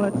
अब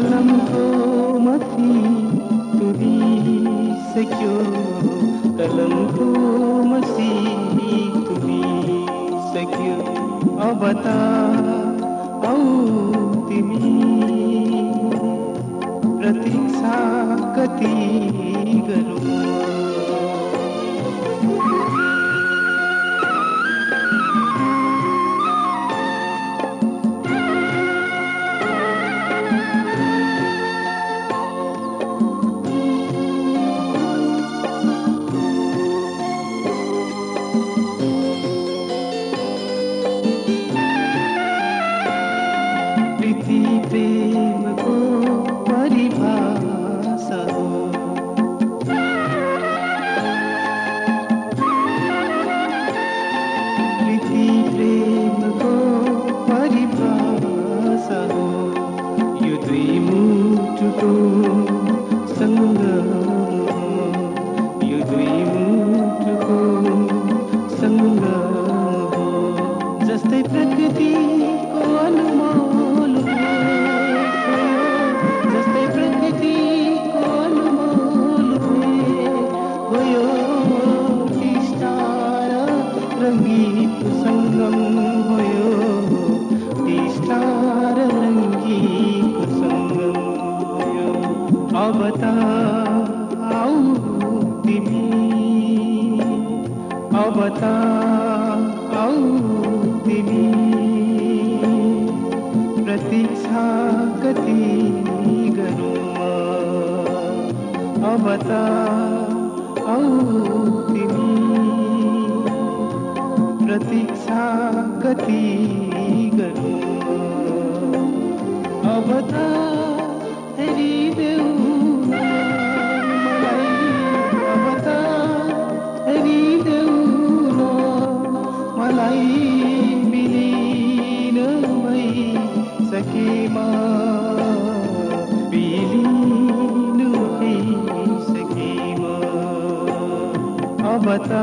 कलमको क्यों? कलम को मसी तुरिसक्यो अब बता औ तिमी प्रतीक्षा कति गरौँ प्रतीक्षा कति गरुमा। अवता औदिनी प्रतीक्षा कति गरुमा। अवता ममता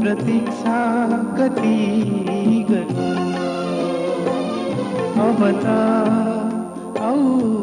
प्रतीक्षा कति गति। ममता औ